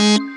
Mm-hmm.